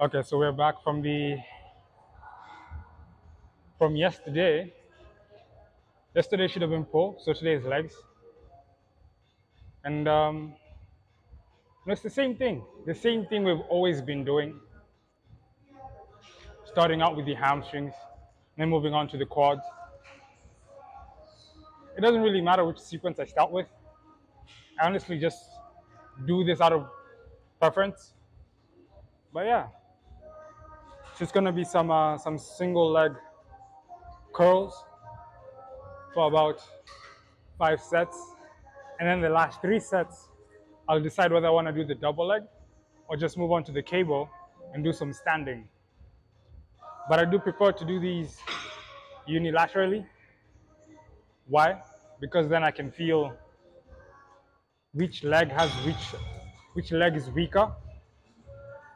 Okay, so we're back from the from yesterday. Yesterday should have been pull, so today is legs, and um, it's the same thing. The same thing we've always been doing. Starting out with the hamstrings, then moving on to the quads. It doesn't really matter which sequence I start with. I honestly just do this out of preference. But yeah, just gonna be some uh, some single leg curls for about five sets, and then the last three sets, I'll decide whether I want to do the double leg or just move on to the cable and do some standing. But I do prefer to do these unilaterally. Why? Because then I can feel which leg has which which leg is weaker.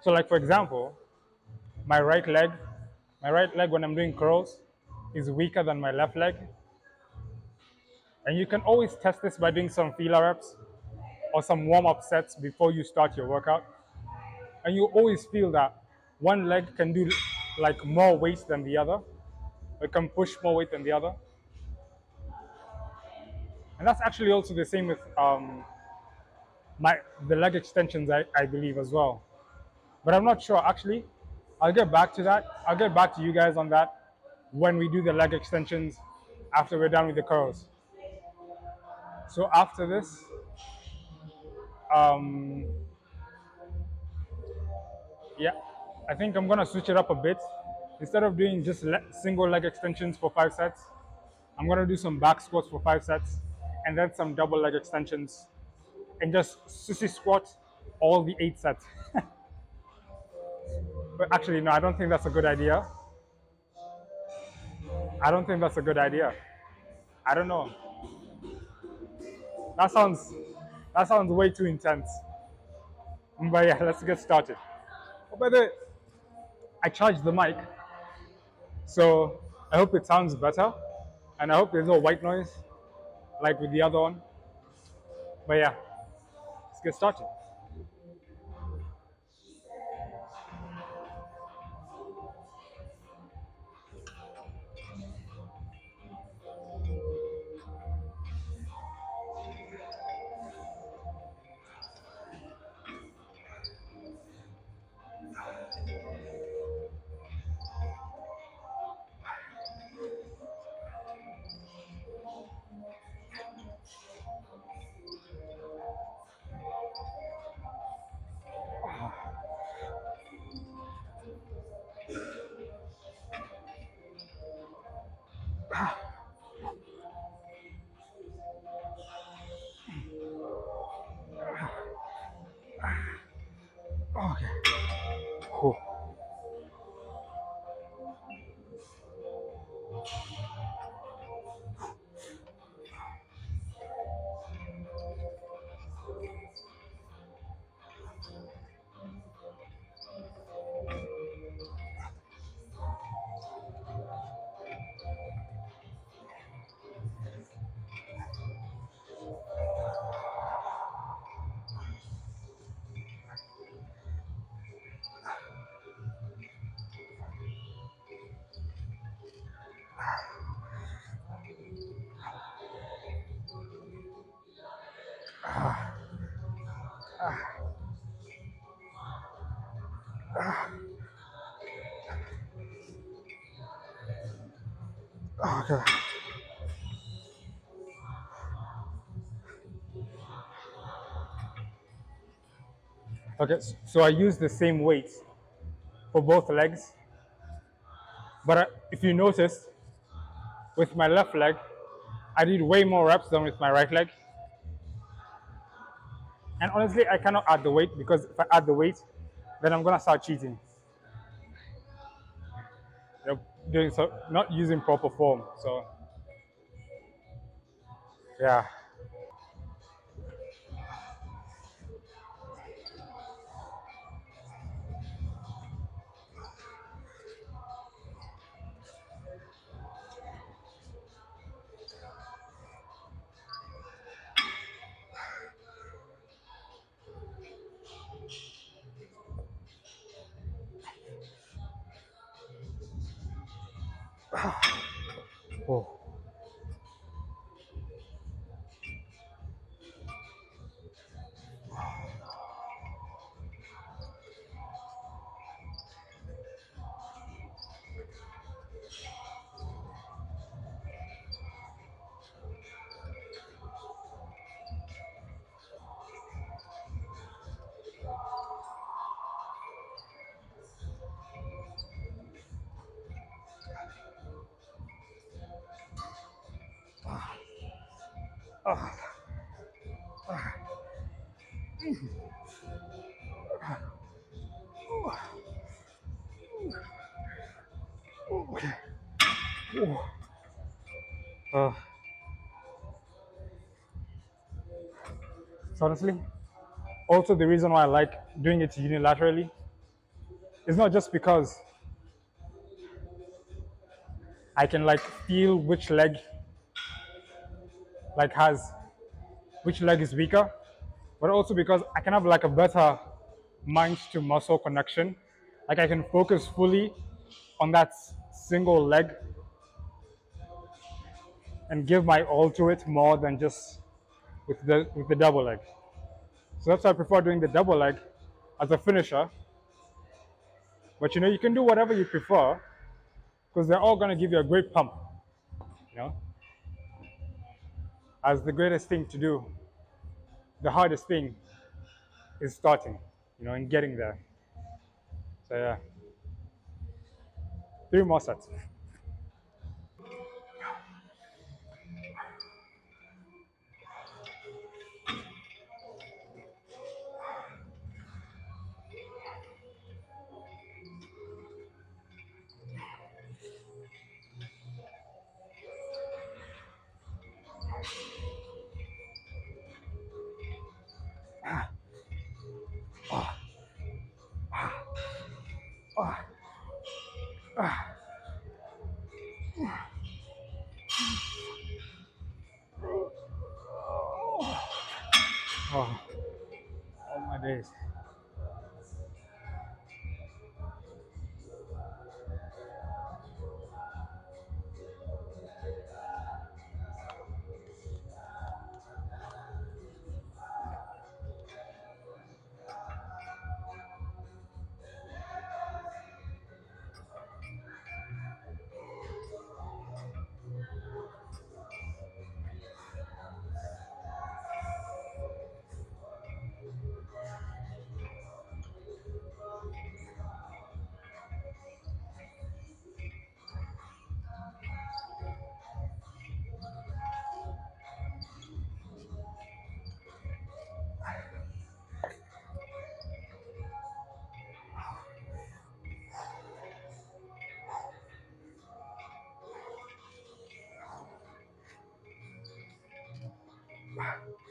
So like for example, my right leg, my right leg when I'm doing curls is weaker than my left leg. And you can always test this by doing some feeler reps or some warm-up sets before you start your workout. And you always feel that one leg can do like more weight than the other. It can push more weight than the other. And that's actually also the same with um, my the leg extensions, I, I believe as well. But I'm not sure. Actually, I'll get back to that. I'll get back to you guys on that when we do the leg extensions after we're done with the curls. So after this, um, yeah, I think I'm gonna switch it up a bit. Instead of doing just le- single leg extensions for five sets, I'm gonna do some back squats for five sets, and then some double leg extensions, and just sissy squat all the eight sets. but actually, no, I don't think that's a good idea. I don't think that's a good idea. I don't know. That sounds that sounds way too intense. But yeah, let's get started. Oh, by the way, I charged the mic, so I hope it sounds better, and I hope there's no white noise like with the other one. But yeah, let's get started. Okay. Okay, so I use the same weight for both legs. But uh, if you notice, with my left leg, I did way more reps than with my right leg. And honestly, I cannot add the weight because if I add the weight, then I'm gonna start cheating. Doing so, not using proper form. So, yeah. Uh, so honestly, also the reason why I like doing it unilaterally is not just because I can like feel which leg like has which leg is weaker, but also because I can have like a better mind to muscle connection. Like I can focus fully on that single leg and give my all to it more than just with the with the double leg. So that's why I prefer doing the double leg as a finisher. But you know, you can do whatever you prefer because they're all gonna give you a great pump. You know? As the greatest thing to do, the hardest thing is starting, you know, and getting there. So yeah. Three more sets. Oh my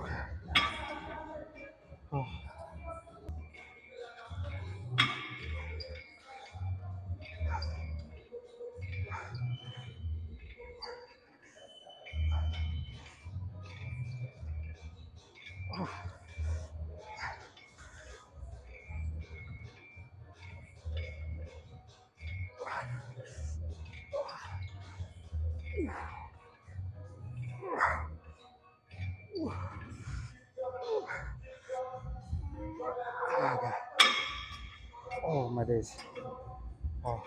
days. Days. Oh.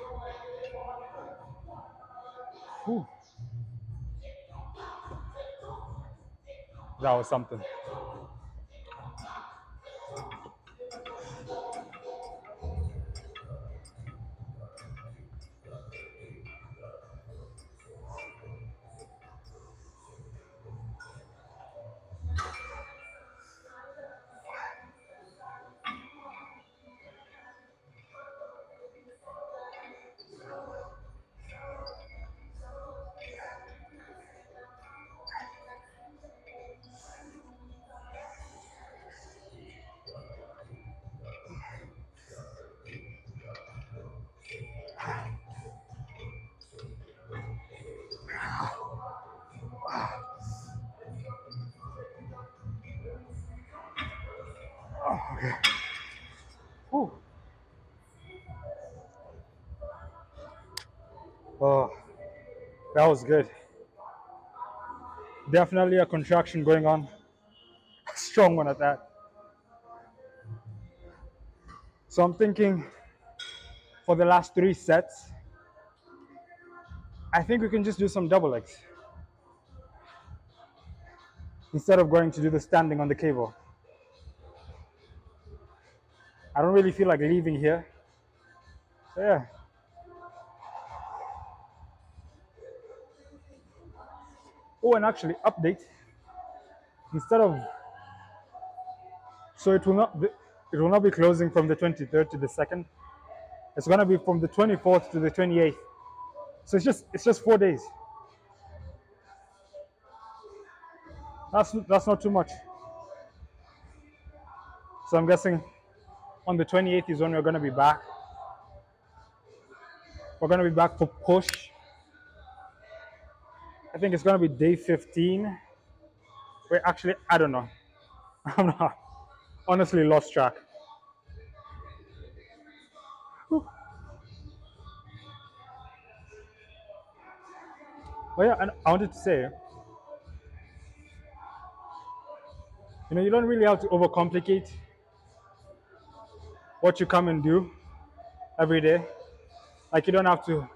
Whew. That was something. That was good. Definitely a contraction going on. Strong one at that. So I'm thinking for the last three sets, I think we can just do some double legs instead of going to do the standing on the cable. I don't really feel like leaving here. So yeah. Oh, and actually, update. Instead of so it will not be, it will not be closing from the 23rd to the 2nd. It's gonna be from the 24th to the 28th. So it's just it's just four days. That's that's not too much. So I'm guessing on the 28th is when we're gonna be back. We're gonna be back for push. I think it's gonna be day 15. Wait, actually, I don't know. I'm not honestly lost track. Well, yeah, and I wanted to say, you know, you don't really have to overcomplicate what you come and do every day. Like, you don't have to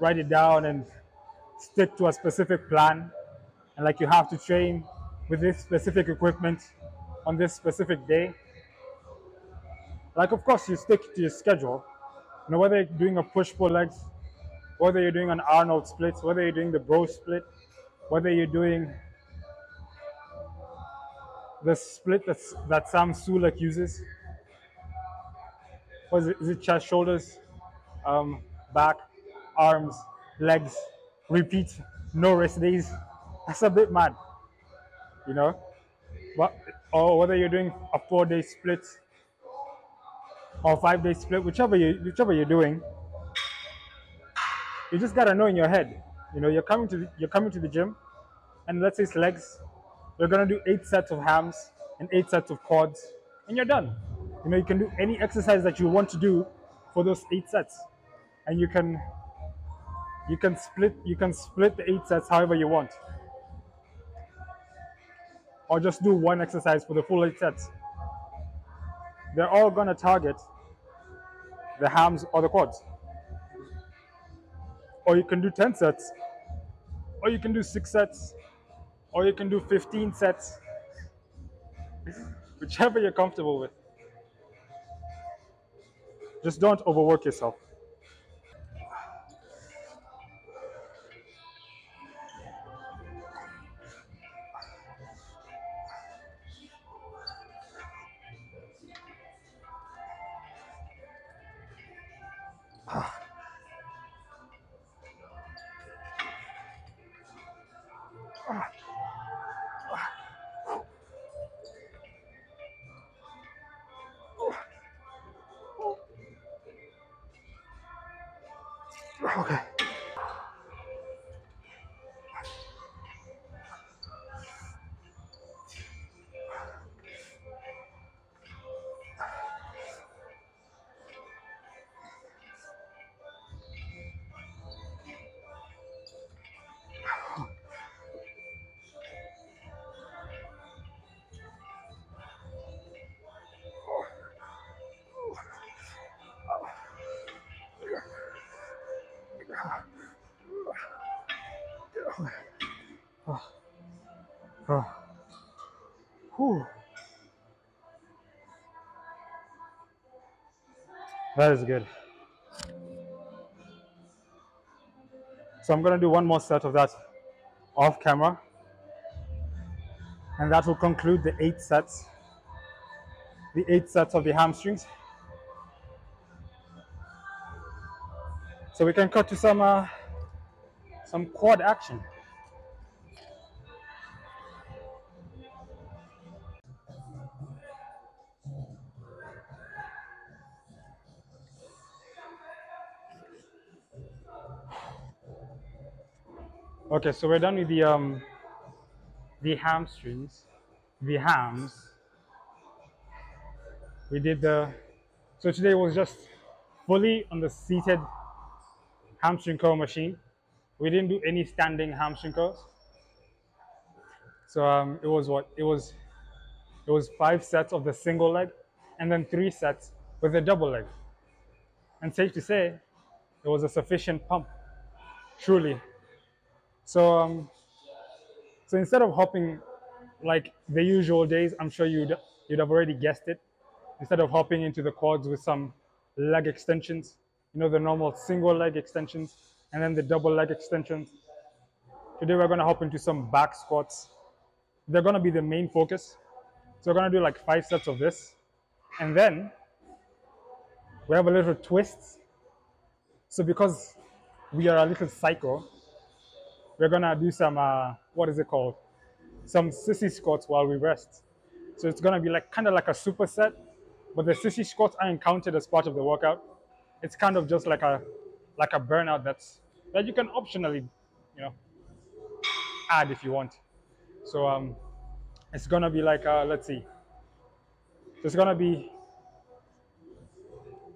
write it down and stick to a specific plan. And like, you have to train with this specific equipment on this specific day. Like, of course, you stick to your schedule. You know, whether you're doing a push pull legs, whether you're doing an Arnold split, whether you're doing the bro split, whether you're doing the split that's, that Sam Sulek uses. What is it? Is it chest, shoulders, um, back, arms, legs, repeat, no rest days? That's a bit mad, you know? But, or whether you're doing a four day split or five day split, whichever, you, whichever you're doing, you just gotta know in your head. You know, you're coming to the, you're coming to the gym, and let's say it's legs. You're gonna do eight sets of hams and eight sets of quads, and you're done. You know, you can do any exercise that you want to do for those eight sets, and you can you can split you can split the eight sets however you want, or just do one exercise for the full eight sets. They're all gonna target the hams or the quads or you can do 10 sets, or you can do six sets, or you can do 15 sets, whichever you're comfortable with. Just don't overwork yourself. Oh. Whew. That is good. So I'm going to do one more set of that off camera. And that will conclude the eight sets. The eight sets of the hamstrings. So we can cut to some uh, some quad action. Okay, so we're done with the um the hamstrings, the hams. We did the so today was just fully on the seated hamstring curl machine. We didn't do any standing hamstring curls. So um, it was what it was. It was five sets of the single leg, and then three sets with the double leg. And safe to say, it was a sufficient pump, truly. So um, so instead of hopping like the usual days, I'm sure you'd you'd have already guessed it. Instead of hopping into the quads with some leg extensions, you know the normal single leg extensions, and then the double leg extensions. Today we're gonna hop into some back squats. They're gonna be the main focus. So we're gonna do like five sets of this, and then we have a little twist. So because we are a little psycho, we're gonna do some uh, what is it called? Some sissy squats while we rest. So it's gonna be like kind of like a superset, but the sissy squats aren't counted as part of the workout. It's kind of just like a like a burnout that's that you can optionally, you know, add if you want. So um, it's gonna be like uh, let's see. It's gonna be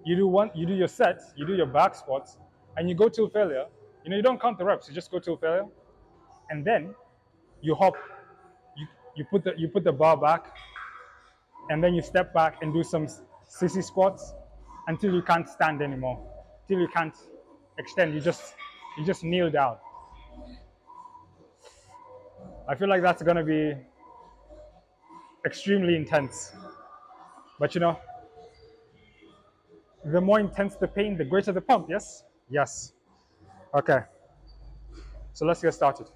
you do one, you do your sets, you do your back squats, and you go till failure. You know, you don't count the reps, you just go till failure, and then you hop, you you put the you put the bar back, and then you step back and do some sissy squats until you can't stand anymore, till you can't extend. You just you just kneel down. I feel like that's gonna be extremely intense, but you know, the more intense the pain, the greater the pump. Yes, yes. Okay. So let's get started.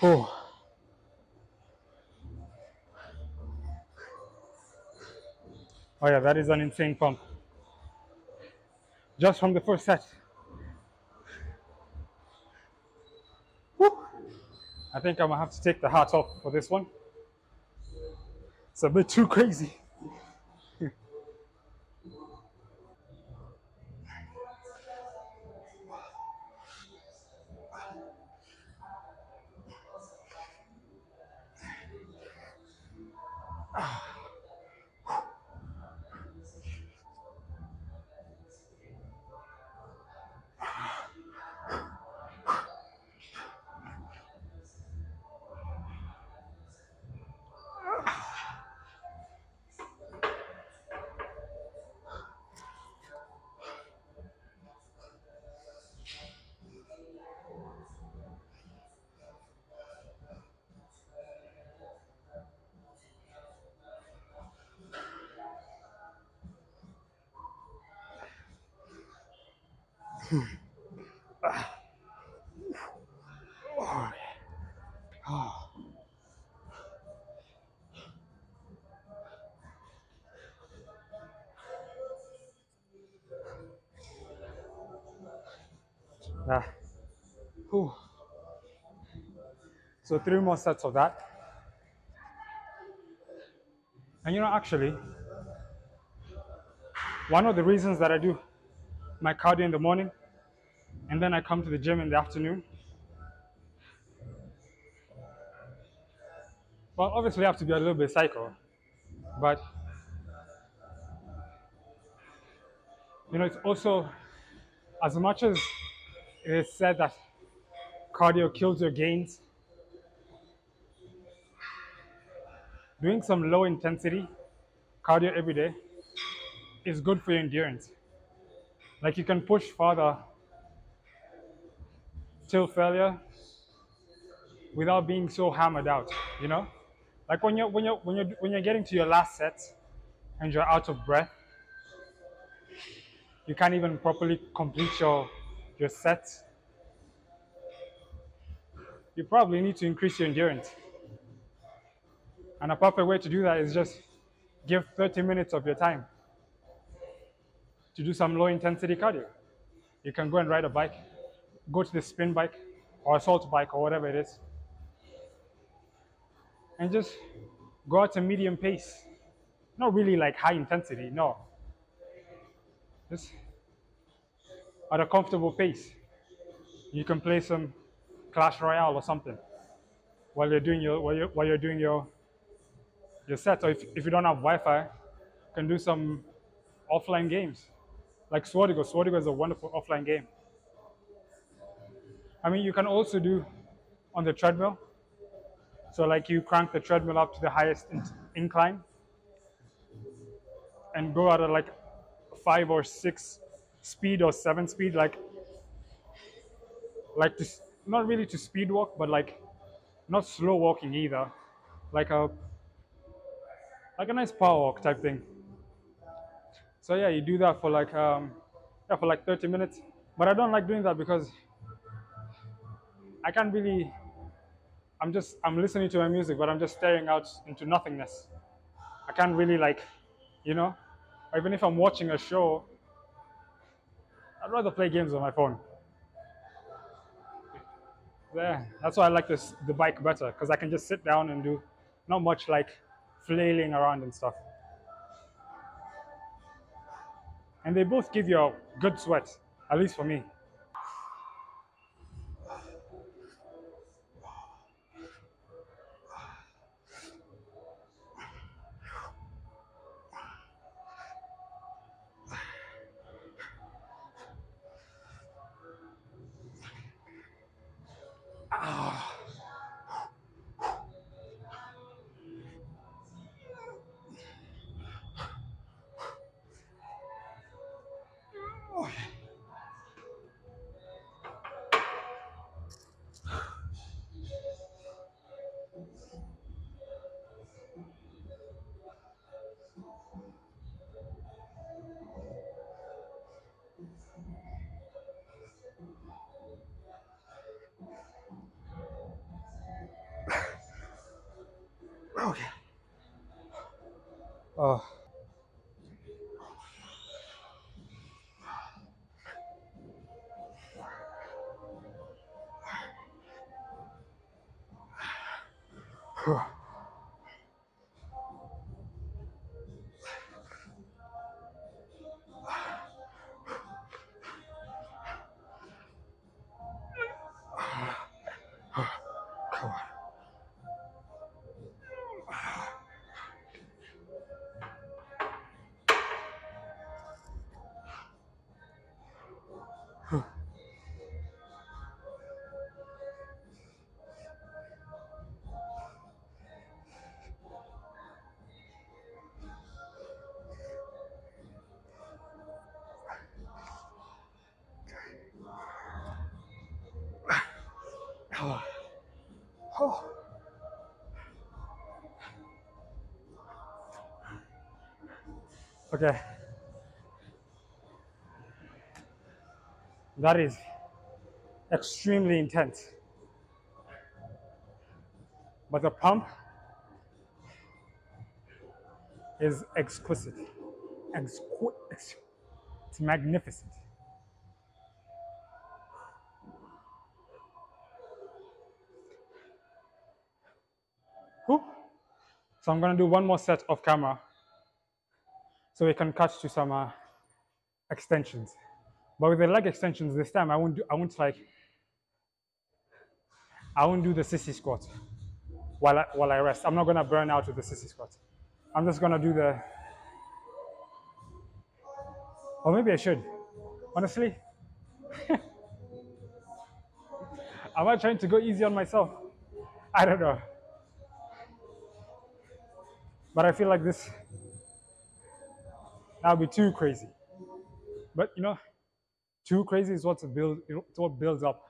Whew. Oh yeah, that is an insane pump. Just from the first set. Whew. I think I'm gonna have to take the hat off for this one. It's a bit too crazy. Ah. Whew. So three more sets of that. And you know, actually, one of the reasons that I do my cardio in the morning and then I come to the gym in the afternoon. Well, obviously, I have to be a little bit psycho, but you know, it's also as much as it is said that cardio kills your gains, doing some low intensity cardio every day is good for your endurance. Like you can push farther till failure without being so hammered out, you know? Like when you're when you're when you're when you're getting to your last set and you're out of breath, you can't even properly complete your your set, you probably need to increase your endurance. And a perfect way to do that is just give 30 minutes of your time to do some low intensity cardio. You can go and ride a bike, go to the spin bike or assault bike or whatever it is, and just go at a medium pace. Not really like high intensity, no. Just at a comfortable pace. You can play some Clash Royale or something while you're doing your while you're, while you're doing your your set. Or if, if you don't have Wi-Fi, can do some offline games like Swordigo. Swordigo is a wonderful offline game. I mean, you can also do on the treadmill. So like you crank the treadmill up to the highest in incline and go at a like five or six speed or seven speed, like like to, not really to speed walk, but like not slow walking either, like a like a nice power walk type thing. So yeah, you do that for like um, yeah for like 30 minutes. But I don't like doing that because I can't really. I'm just I'm listening to my music, but I'm just staring out into nothingness. I can't really like, you know, or even if I'm watching a show, I'd rather play games on my phone. Yeah, that's why I like this the bike better because I can just sit down and do not much like flailing around and stuff. And they both give you a good sweat, at least for me. Okay. Oh. Come Okay. That is extremely intense. But the pump is exquisite. Exqui- ex- it's magnificent. Whew. So I'm going to do one more set of camera so we can cut to some uh, extensions. But with the leg extensions this time, I won't do, I won't like, I won't do the sissy squat while I, while I rest. I'm not gonna burn out with the sissy squat. I'm just gonna do the, or maybe I should. Honestly, am I trying to go easy on myself? I don't know. But I feel like this, that would be too crazy. But you know, too crazy is what build, it's what builds up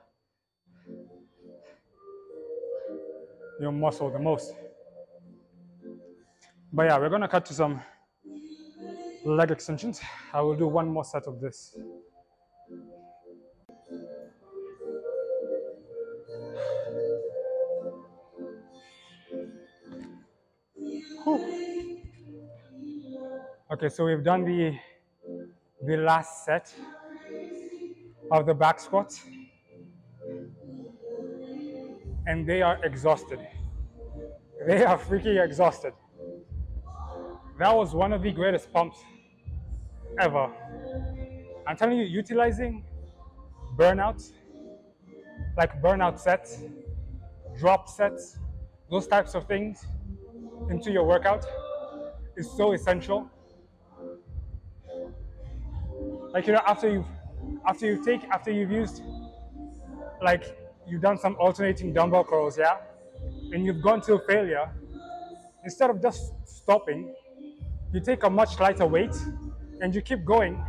your muscle the most. But yeah, we're gonna cut to some leg extensions. I will do one more set of this. Okay, so we've done the the last set of the back squats, and they are exhausted. They are freaking exhausted. That was one of the greatest pumps ever. I'm telling you, utilizing burnouts, like burnout sets, drop sets, those types of things into your workout is so essential. Like you know, after you've after you take after you've used like you've done some alternating dumbbell curls, yeah, and you've gone to failure, instead of just stopping, you take a much lighter weight and you keep going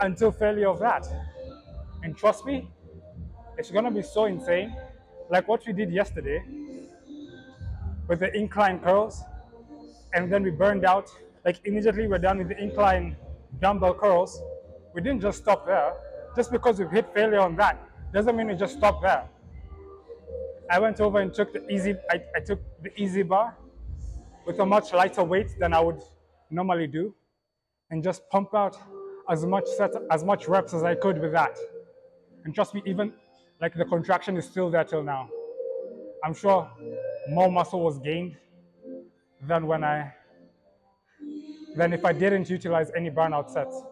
until failure of that. And trust me, it's gonna be so insane. Like what we did yesterday with the incline curls, and then we burned out. Like immediately we're done with the incline dumbbell curls. We didn't just stop there. Just because we've hit failure on that doesn't mean we just stop there. I went over and took the easy, I, I took the EZ bar with a much lighter weight than I would normally do and just pump out as much set, as much reps as I could with that. And trust me, even like the contraction is still there till now. I'm sure more muscle was gained than when I than if I didn't utilize any burnout sets.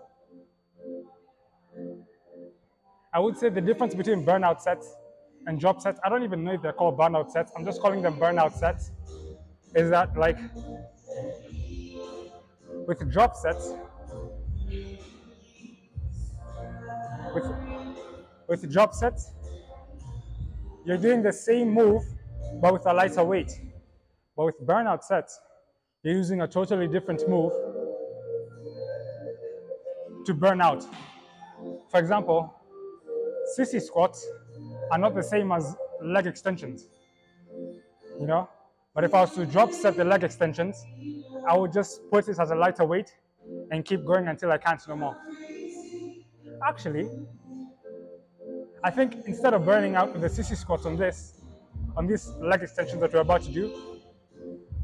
I would say the difference between burnout sets and drop sets, I don't even know if they're called burnout sets, I'm just calling them burnout sets, is that like with drop sets, with, with drop sets, you're doing the same move but with a lighter weight. But with burnout sets, you're using a totally different move to burn out. For example, sissy squats are not the same as leg extensions. You know? But if I was to drop set the leg extensions, I would just put this as a lighter weight and keep going until I can't no more. Actually, I think instead of burning out with the sissy squats on this, on these leg extensions that we're about to do,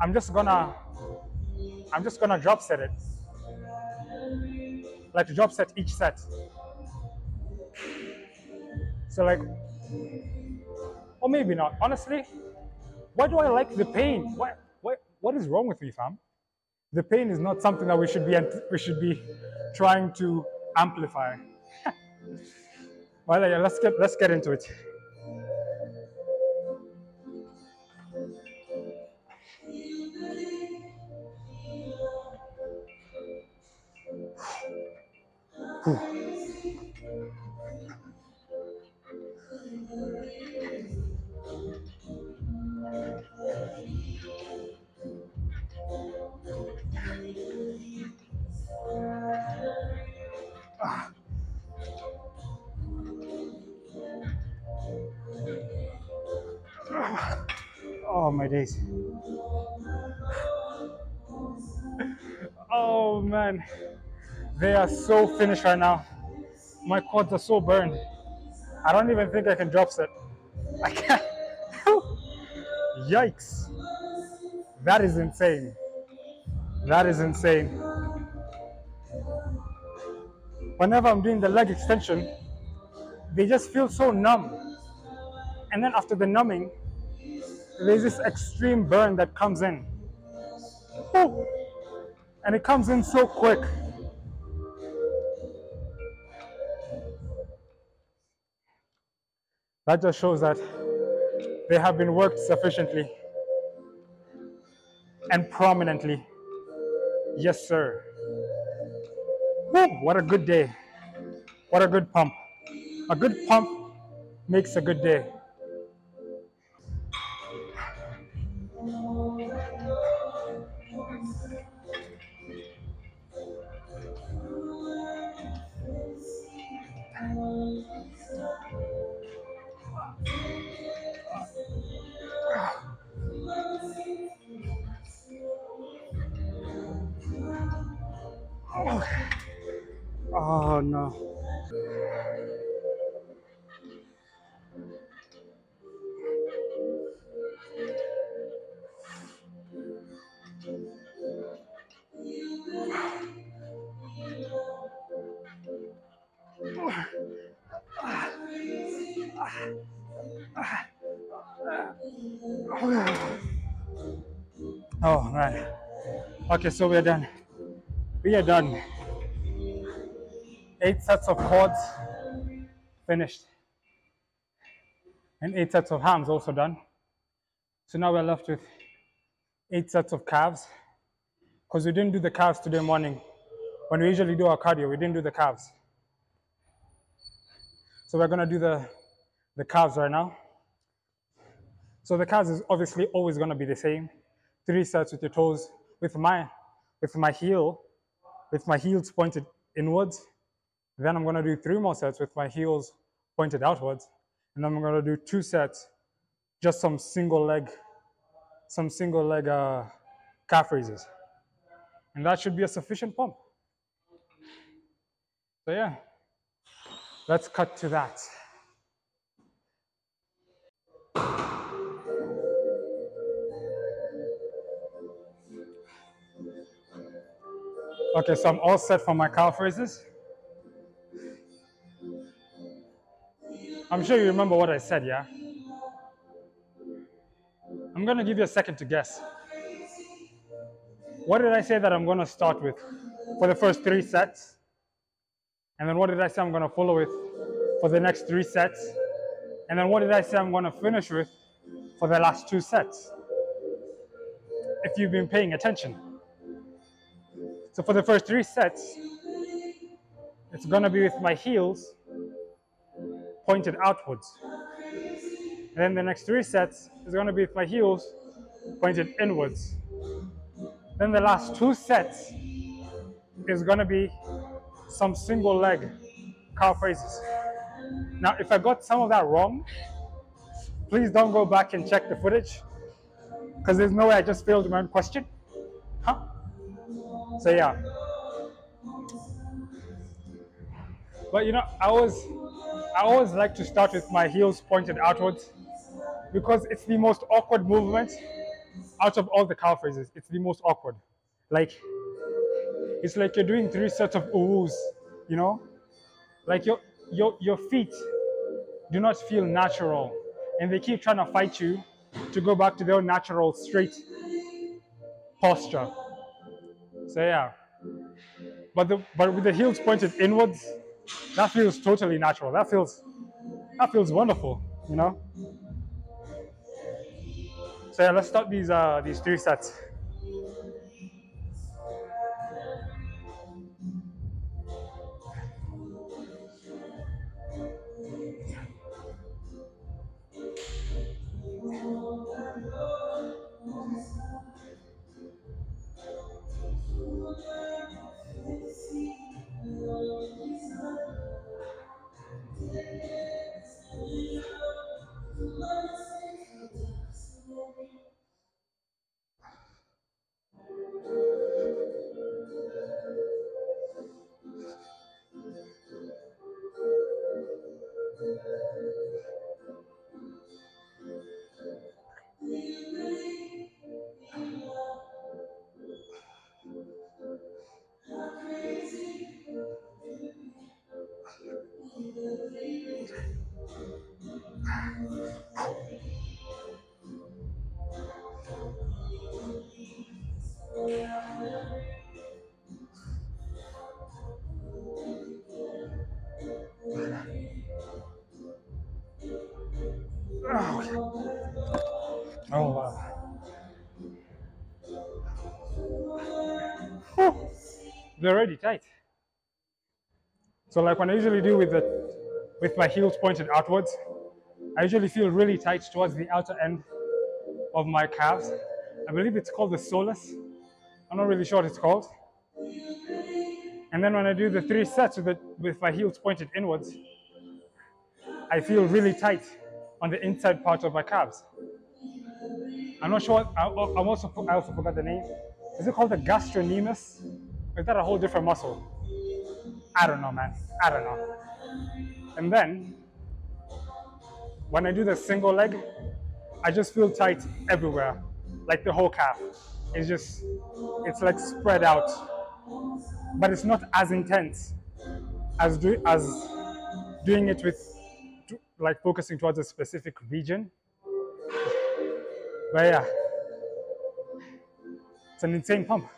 I'm just gonna, I'm just gonna drop set it. Like drop set each set. So like, or maybe not. Honestly, why do I like the pain? Why, what, what is wrong with me, fam? The pain is not something that we should be we should be trying to amplify. well, yeah, let's get let's get into it. Oh my days. Oh man. They are so finished right now. My quads are so burned. I don't even think I can drop set. I can't. Yikes. That is insane. That is insane. Whenever I'm doing the leg extension, they just feel so numb. And then after the numbing, there's this extreme burn that comes in. And it comes in so quick. That just shows that they have been worked sufficiently and prominently. Yes, sir. Woo, what a good day. What a good pump. A good pump makes a good day. Okay, so we're done. We are done. Eight sets of quads finished. And eight sets of hams also done. So now we're left with eight sets of calves. Because we didn't do the calves today morning. When we usually do our cardio, we didn't do the calves. So we're gonna do the, the calves right now. So the calves is obviously always gonna be the same. Three sets with your toes, with my, with my heel, with my heels pointed inwards. Then I'm gonna do three more sets with my heels pointed outwards. And then I'm gonna do two sets, just some single leg, some single leg uh, calf raises. And that should be a sufficient pump. So yeah, let's cut to that. Okay, so I'm all set for my calf raises. I'm sure you remember what I said, yeah? I'm gonna give you a second to guess. What did I say that I'm gonna start with for the first three sets? And then what did I say I'm gonna follow with for the next three sets? And then what did I say I'm gonna finish with for the last two sets? If you've been paying attention. So for the first three sets, it's gonna be with my heels pointed outwards. And then the next three sets is gonna be with my heels pointed inwards. Then the last two sets is gonna be some single leg calf raises. Now, if I got some of that wrong, please don't go back and check the footage because there's no way I just failed my own question. Huh? So yeah. But you know, I always, I always like to start with my heels pointed outwards because it's the most awkward movement out of all the calf raises. It's the most awkward. Like, it's like you're doing three sets of oohs, you know? Like your, your, your feet do not feel natural and they keep trying to fight you to go back to their natural straight posture. So yeah. But the but with the heels pointed inwards, that feels totally natural. That feels that feels wonderful, you know? So yeah, let's start these uh these three sets. They're already tight. So like when I usually do with the with my heels pointed outwards, I usually feel really tight towards the outer end of my calves. I believe it's called the soleus. I'm not really sure what it's called. And then when I do the three sets with, it, with my heels pointed inwards, I feel really tight on the inside part of my calves. I'm not sure. I, I'm also I also forgot the name. Is it called the gastrocnemius? Is that a whole different muscle? I don't know, man. I don't know. And then when I do the single leg, I just feel tight everywhere, like the whole calf. It's just, it's like spread out, but it's not as intense as do, as doing it with like focusing towards a specific region. But yeah, it's an insane pump.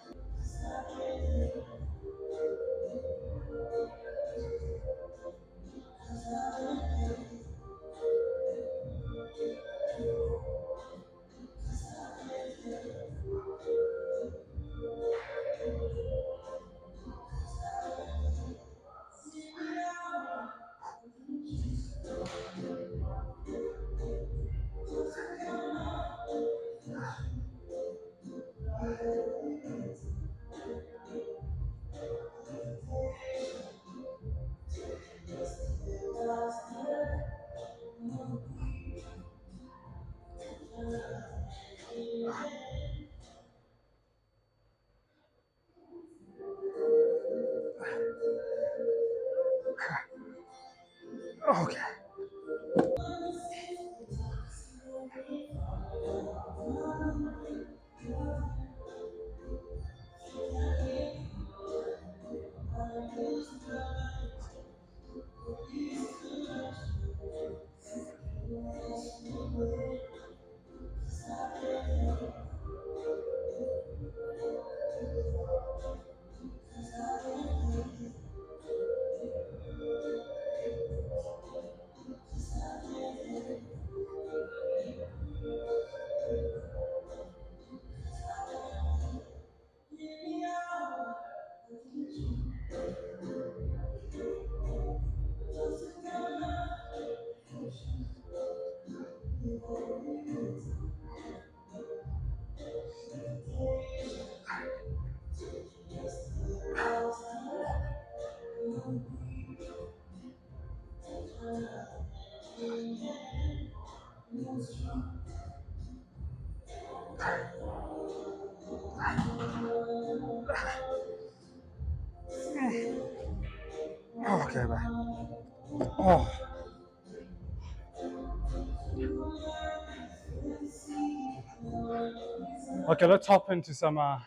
Okay, let's hop into some uh,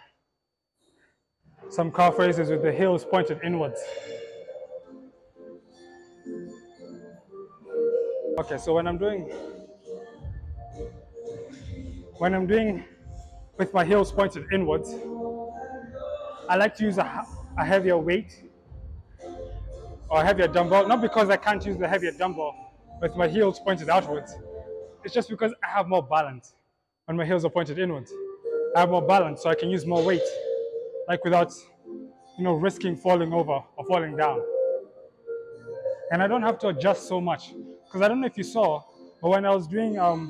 some calf raises with the heels pointed inwards. Okay, so when I'm doing when I'm doing with my heels pointed inwards, I like to use a, a heavier weight or a heavier dumbbell, not because I can't use the heavier dumbbell with my heels pointed outwards. It's just because I have more balance when my heels are pointed inwards. I have more balance, so I can use more weight, like without, you know, risking falling over or falling down. And I don't have to adjust so much, because I don't know if you saw, but when I was doing um,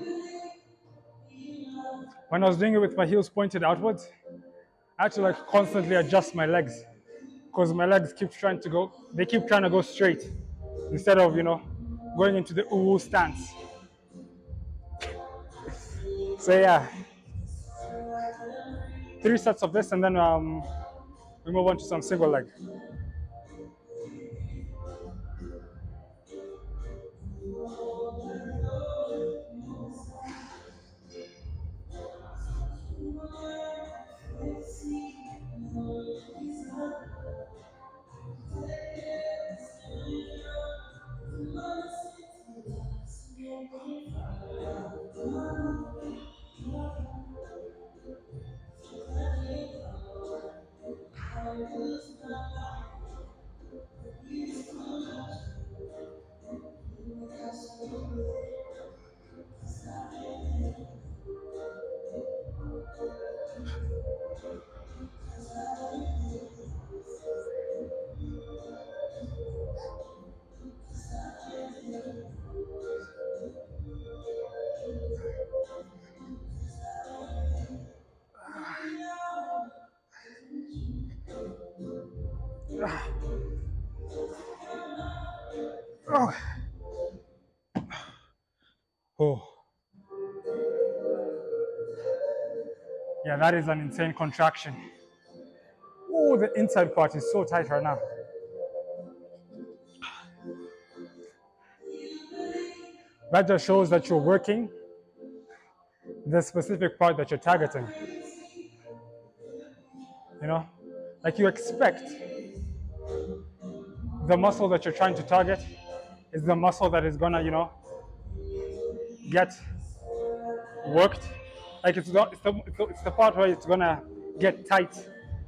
when I was doing it with my heels pointed outwards, I had to like constantly adjust my legs, because my legs keep trying to go, they keep trying to go straight, instead of you know, going into the uwu stance. So yeah, three sets of this, and then um, we move on to some single leg. Oh. Oh. Yeah, that is an insane contraction. Oh, the inside part is so tight right now. That just shows that you're working the specific part that you're targeting. You know, like you expect the muscle that you're trying to target is the muscle that is gonna, you know, get worked. Like it's not, it's the, it's the, part where it's gonna get tight,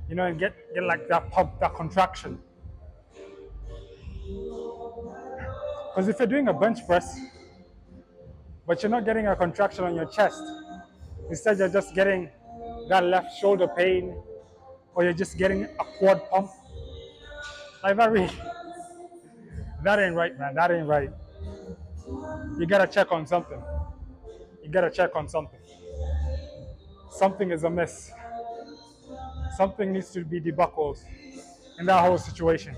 you know, and get get like that pump, that contraction. Because if you're doing a bench press, but you're not getting a contraction on your chest, instead you're just getting that left shoulder pain, or you're just getting a quad pump. That really, that ain't right, man. That ain't right. You gotta check on something. You gotta check on something. Something is amiss. Something needs to be debuckled in that whole situation.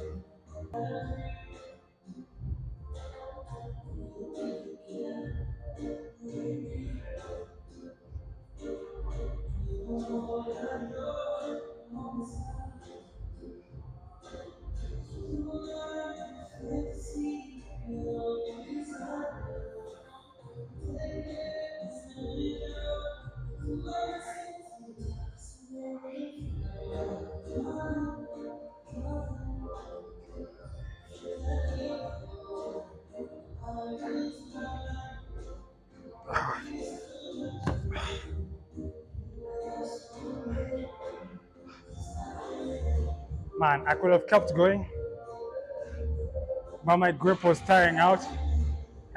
Man, I could have kept going, but my grip was tiring out,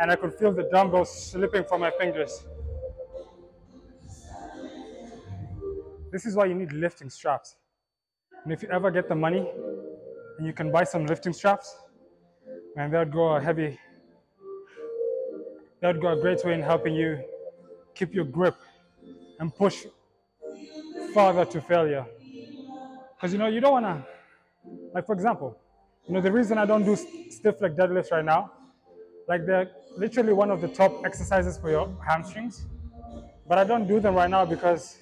and I could feel the dumbbells slipping from my fingers. This is why you need lifting straps. And if you ever get the money and you can buy some lifting straps, and that would go a heavy, that would go a great way in helping you keep your grip and push farther to failure. Because you know, you don't want to, like for example, you know, the reason I don't do stiff leg deadlifts right now, like they're literally one of the top exercises for your hamstrings, but I don't do them right now because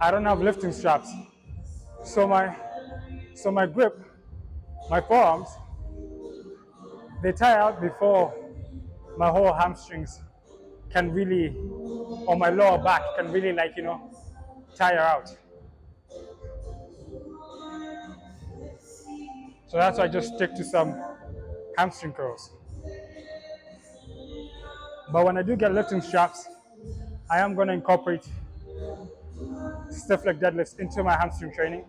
I don't have lifting straps. So my, so my grip, my forearms, they tie out before my whole hamstrings can really, or my lower back can really like, you know, tire out. So that's why I just stick to some hamstring curls. But when I do get lifting straps, I am going to incorporate stiff leg deadlifts into my hamstring training.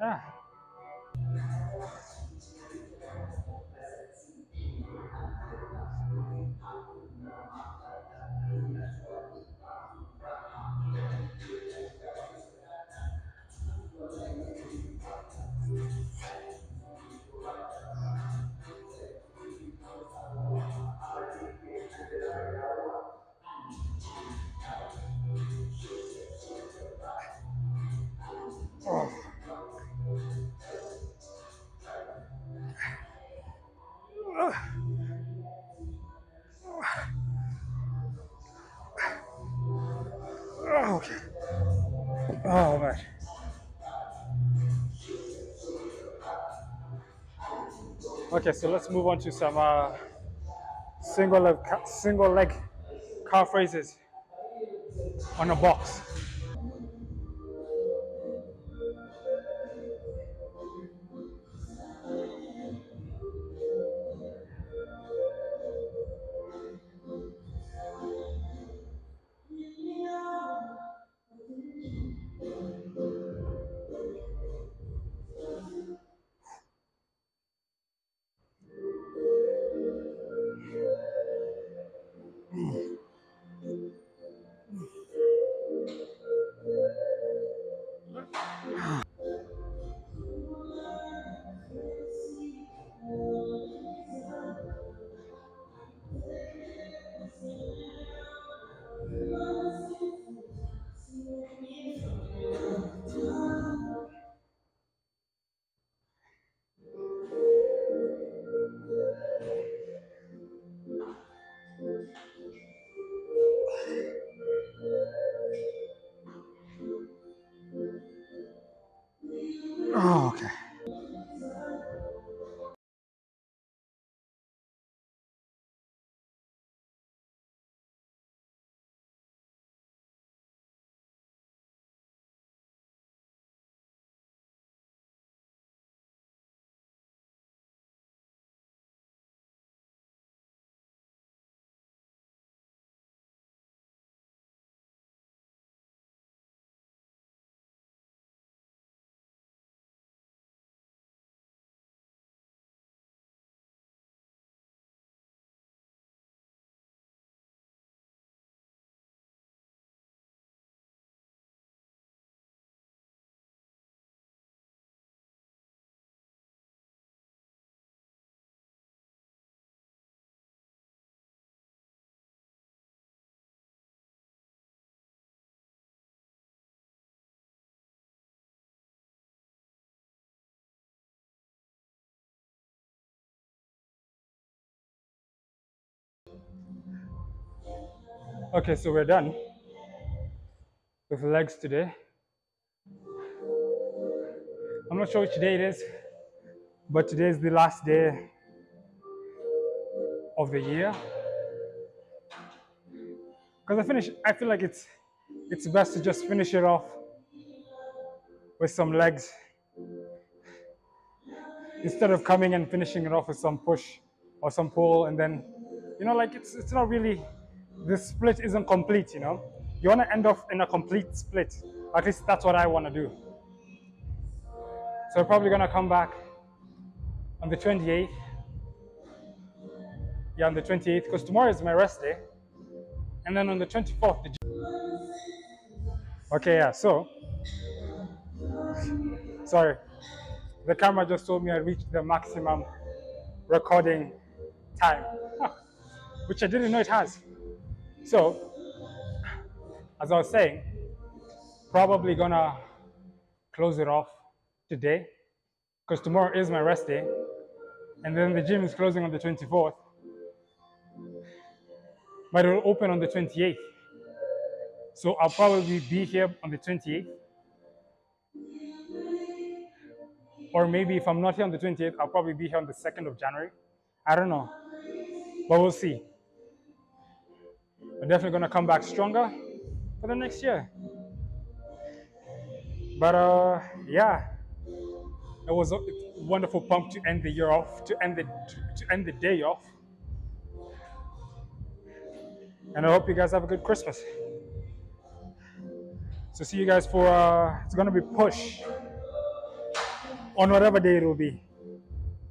Yeah. Okay, so let's move on to some uh, single leg single leg calf raises on a box. Oh, okay. Okay, so we're done with legs today. I'm not sure which day it is, but today is the last day of the year. Because I finish, I feel like it's it's best to just finish it off with some legs instead of coming and finishing it off with some push or some pull and then you know like it's it's not really the split isn't complete you know? You want to end off in a complete split. At least that's what i want to do. So we're probably going to come back on the 28th yeah on the 28th because tomorrow is my rest day. And then on the 24th the okay yeah so sorry. The camera just told me I reached the maximum recording time, which I didn't know it has. So, as I was saying, probably gonna close it off today because tomorrow is my rest day, and then the gym is closing on the 24th, but it will open on the 28th. So I'll probably be here on the 28th Or maybe if I'm not here on the 28th, I'll probably be here on the 2nd of January. I don't know. But we'll see. We're definitely going to come back stronger for the next year. But uh, yeah, it was a wonderful pump to end the year off, to end the to end the day off. And I hope you guys have a good Christmas. So see you guys for uh, it's gonna be push on whatever day it will be.